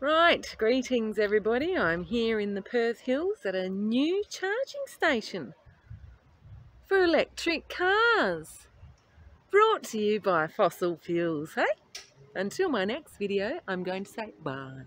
Right, greetings everybody. I'm here in the Perth Hills at a new charging station for electric cars. Brought to you by Fossil Fuels, hey? Until my next video, I'm going to say bye.